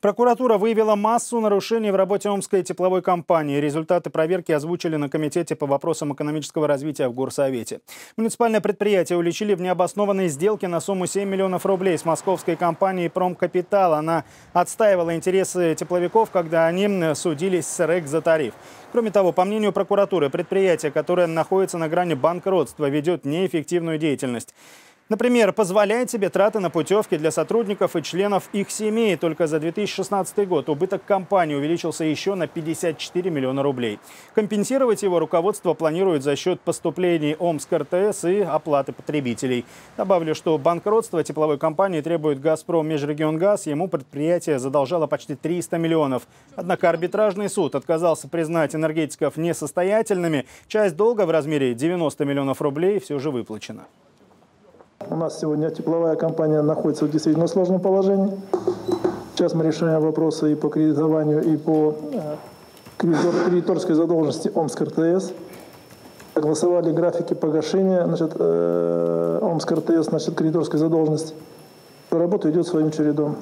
Прокуратура выявила массу нарушений в работе Омской тепловой компании. Результаты проверки озвучили на Комитете по вопросам экономического развития в Горсовете. Муниципальное предприятие уличили в необоснованной сделке на сумму 7 миллионов рублей с московской компанией «Промкапитал». Она отстаивала интересы тепловиков, когда они судились с РЭК за тариф. Кроме того, по мнению прокуратуры, предприятие, которое находится на грани банкротства, ведет неэффективную деятельность. Например, позволяет себе траты на путевки для сотрудников и членов их семей. Только за 2016 год убыток компании увеличился еще на 54 миллиона рублей. Компенсировать его руководство планирует за счет поступлений Омск РТС и оплаты потребителей. Добавлю, что банкротство тепловой компании требует «Газпром Межрегионгаз». Ему предприятие задолжало почти 300 миллионов. Однако арбитражный суд отказался признать энергетиков несостоятельными. Часть долга в размере 90 миллионов рублей все же выплачена. У нас сегодня тепловая компания находится в действительно сложном положении. Сейчас мы решаем вопросы и по кредитованию, и по э, кредиторской задолженности Омск РТС. Согласовали графики погашения значит, э, Омск РТС, значит, кредиторской задолженности. Работа идет своим чередом.